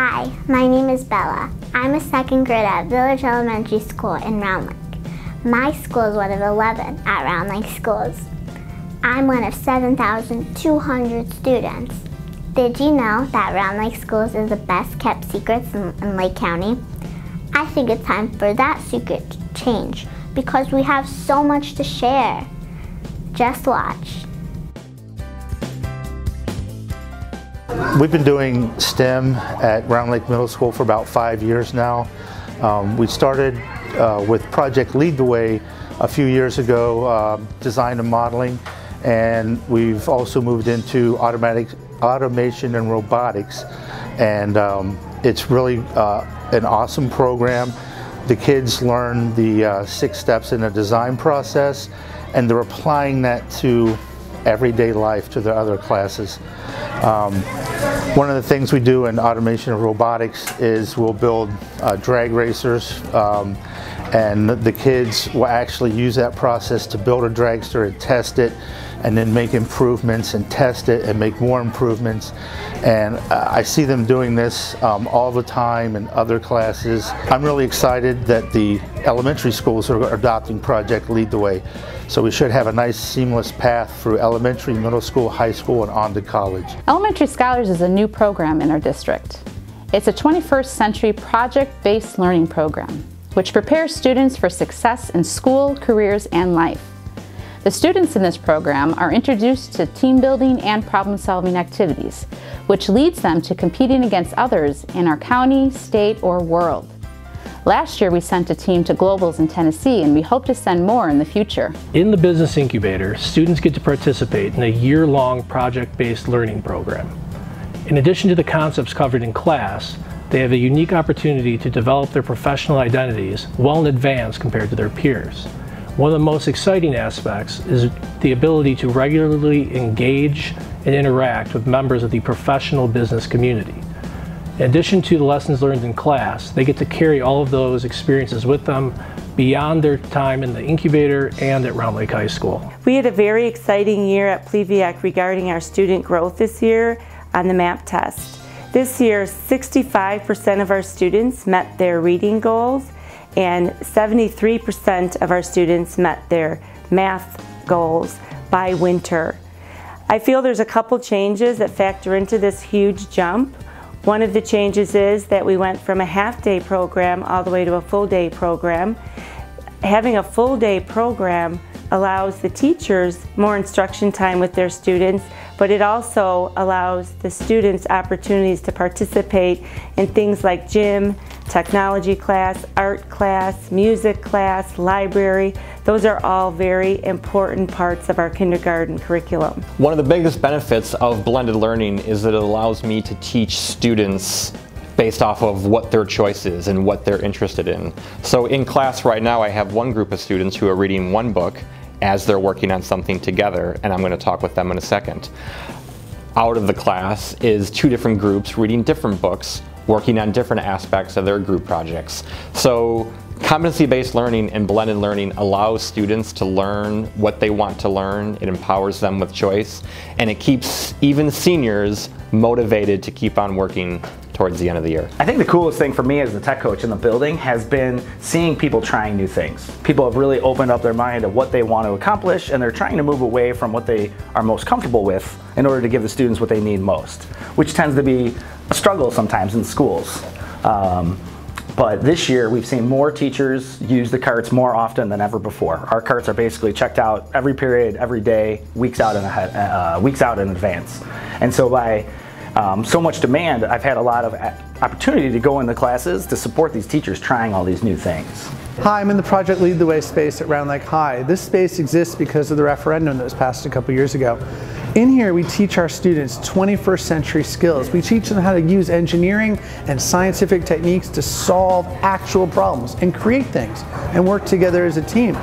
Hi, my name is Bella. I'm a second grade at Village Elementary School in Round Lake. My school is one of 11 at Round Lake Schools. I'm one of 7,200 students. Did you know that Round Lake Schools is the best kept secrets in, in Lake County? I think it's time for that secret to change because we have so much to share. Just watch. We've been doing STEM at Round Lake Middle School for about five years now. Um, we started uh, with Project Lead the Way a few years ago, uh, design and modeling, and we've also moved into automatic automation and robotics. And um, it's really uh, an awesome program. The kids learn the uh, six steps in the design process, and they're applying that to everyday life to their other classes. Um, one of the things we do in automation and robotics is we'll build uh, drag racers um, and the kids will actually use that process to build a dragster and test it and then make improvements and test it and make more improvements and uh, I see them doing this um, all the time in other classes. I'm really excited that the elementary schools are adopting Project Lead the Way so we should have a nice seamless path through elementary, middle school, high school and on to college. Elementary Scholars is a new program in our district. It's a 21st century project-based learning program which prepares students for success in school, careers, and life. The students in this program are introduced to team building and problem solving activities, which leads them to competing against others in our county, state, or world. Last year we sent a team to Globals in Tennessee and we hope to send more in the future. In the Business Incubator, students get to participate in a year-long project-based learning program. In addition to the concepts covered in class, they have a unique opportunity to develop their professional identities well in advance compared to their peers. One of the most exciting aspects is the ability to regularly engage and interact with members of the professional business community. In addition to the lessons learned in class, they get to carry all of those experiences with them beyond their time in the incubator and at Round Lake High School. We had a very exciting year at Pleviac regarding our student growth this year on the MAP test. This year, 65% of our students met their reading goals and 73% of our students met their math goals by winter. I feel there's a couple changes that factor into this huge jump. One of the changes is that we went from a half-day program all the way to a full-day program. Having a full-day program allows the teachers more instruction time with their students, but it also allows the students opportunities to participate in things like gym, technology class, art class, music class, library. Those are all very important parts of our kindergarten curriculum. One of the biggest benefits of blended learning is that it allows me to teach students based off of what their choice is and what they're interested in. So in class right now I have one group of students who are reading one book as they're working on something together, and I'm going to talk with them in a second. Out of the class is two different groups reading different books, working on different aspects of their group projects. So competency-based learning and blended learning allows students to learn what they want to learn. It empowers them with choice, and it keeps even seniors motivated to keep on working towards the end of the year. I think the coolest thing for me as the tech coach in the building has been seeing people trying new things. People have really opened up their mind of what they want to accomplish and they're trying to move away from what they are most comfortable with in order to give the students what they need most, which tends to be struggle sometimes in schools. Um, but this year we've seen more teachers use the carts more often than ever before. Our carts are basically checked out every period, every day, weeks out in, ahead, uh, weeks out in advance. And so by um, so much demand, I've had a lot of opportunity to go in the classes to support these teachers trying all these new things. Hi, I'm in the Project Lead the Way space at Round Lake High. This space exists because of the referendum that was passed a couple years ago. In here, we teach our students 21st century skills. We teach them how to use engineering and scientific techniques to solve actual problems and create things and work together as a team.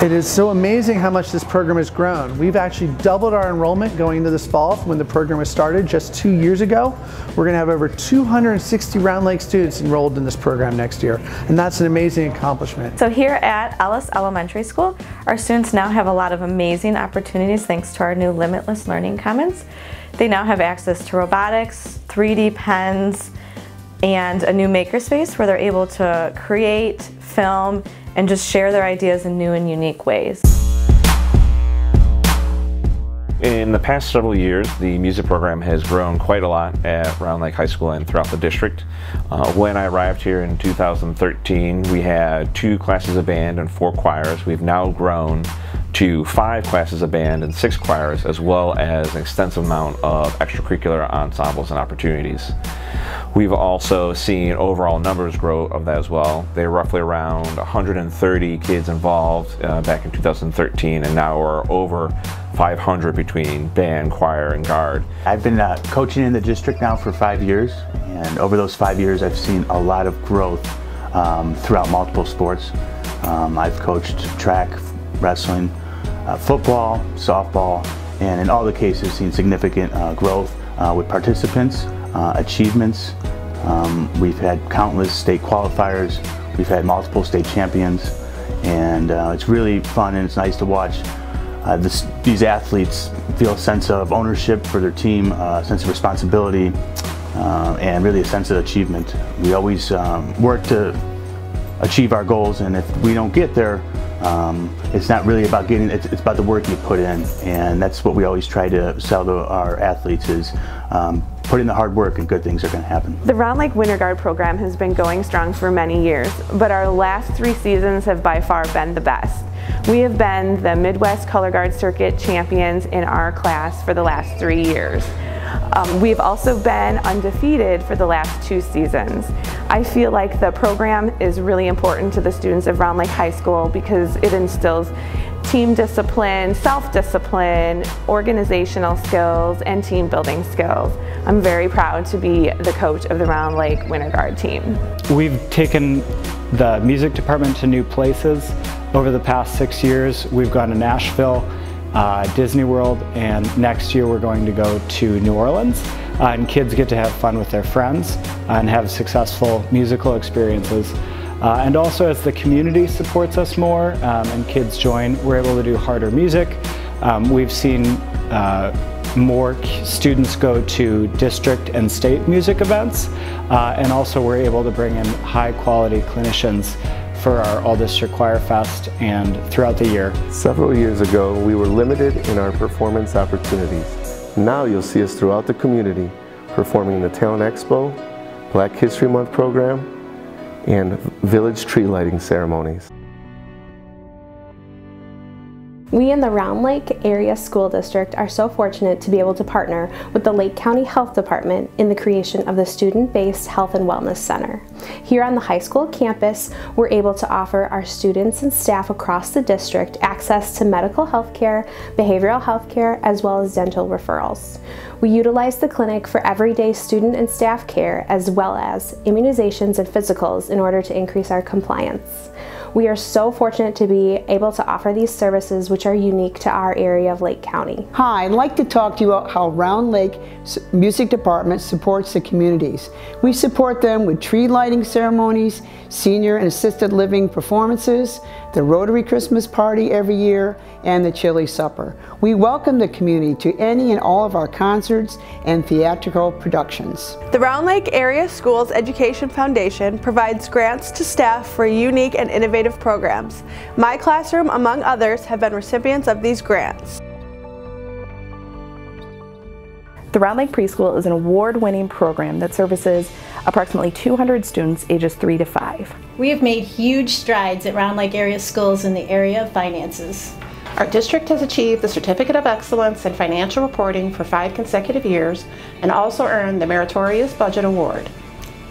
It is so amazing how much this program has grown. We've actually doubled our enrollment going into this fall when the program was started just two years ago. We're going to have over 260 Round Lake students enrolled in this program next year, and that's an amazing accomplishment. So here at Ellis Elementary School, our students now have a lot of amazing opportunities thanks to our new Limitless Learning Commons. They now have access to robotics, 3D pens, and a new makerspace where they're able to create, film, and just share their ideas in new and unique ways. In the past several years, the music program has grown quite a lot at Round Lake High School and throughout the district. Uh, when I arrived here in 2013, we had two classes of band and four choirs. We've now grown to five classes of band and six choirs, as well as an extensive amount of extracurricular ensembles and opportunities. We've also seen overall numbers grow of that as well. They're roughly around 130 kids involved uh, back in 2013, and now we're over 500 between band, choir, and guard. I've been uh, coaching in the district now for five years, and over those five years, I've seen a lot of growth um, throughout multiple sports. Um, I've coached track, wrestling, uh, football, softball, and in all the cases, seen significant uh, growth uh, with participants, uh, achievements. Um, we've had countless state qualifiers. We've had multiple state champions, and uh, it's really fun and it's nice to watch uh, this, these athletes feel a sense of ownership for their team, a sense of responsibility, uh, and really a sense of achievement. We always um, work to achieve our goals, and if we don't get there, um, it's not really about getting, it's, it's, about the work you put in, and that's what we always try to sell to our athletes is um, put in the hard work and good things are going to happen. The Round Lake Winter Guard program has been going strong for many years, but our last three seasons have by far been the best. We have been the Midwest Color Guard Circuit champions in our class for the last three years. Um, we've also been undefeated for the last two seasons. I feel like the program is really important to the students of Round Lake High School because it instills team discipline, self-discipline, organizational skills, and team building skills. I'm very proud to be the coach of the Round Lake Winter Guard team. We've taken the music department to new places. Over the past six years, we've gone to Nashville, uh, Disney World, and next year we're going to go to New Orleans. Uh, and kids get to have fun with their friends and have successful musical experiences. Uh, and also as the community supports us more um, and kids join, we're able to do harder music. Um, we've seen uh, more students go to district and state music events uh, and also we're able to bring in high quality clinicians for our All District Choir Fest and throughout the year. Several years ago, we were limited in our performance opportunities. Now you'll see us throughout the community performing the Talent Expo, Black History Month program, and village tree lighting ceremonies. We in the Round Lake Area School District are so fortunate to be able to partner with the Lake County Health Department in the creation of the Student-Based Health and Wellness Center. Here on the high school campus, we're able to offer our students and staff across the district access to medical health care, behavioral health care, as well as dental referrals. We utilize the clinic for everyday student and staff care as well as immunizations and physicals in order to increase our compliance. We are so fortunate to be able to offer these services which are unique to our area of Lake County. Hi, I'd like to talk to you about how Round Lake Music Department supports the communities. We support them with tree lighting ceremonies, senior and assisted living performances, the Rotary Christmas party every year, and the chili supper. We welcome the community to any and all of our concerts and theatrical productions. The Round Lake Area Schools Education Foundation provides grants to staff for unique and innovative programs. My classroom, among others, have been recipients of these grants. The Round Lake Preschool is an award-winning program that services approximately 200 students ages 3 to 5. We have made huge strides at Round Lake area schools in the area of finances. Our district has achieved the Certificate of Excellence in Financial Reporting for five consecutive years and also earned the Meritorious Budget Award.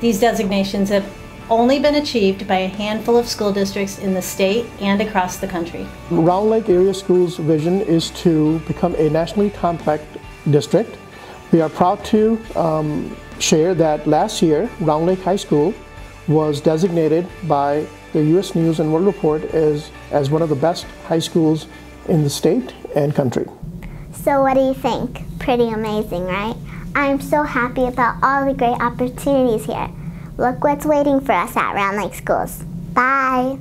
These designations have only been achieved by a handful of school districts in the state and across the country. Round Lake Area Schools' vision is to become a nationally compact district. We are proud to um, share that last year, Round Lake High School was designated by the U.S. News and World Report as, as one of the best high schools in the state and country. So what do you think? Pretty amazing, right? I'm so happy about all the great opportunities here. Look what's waiting for us at Round Lake Schools. Bye!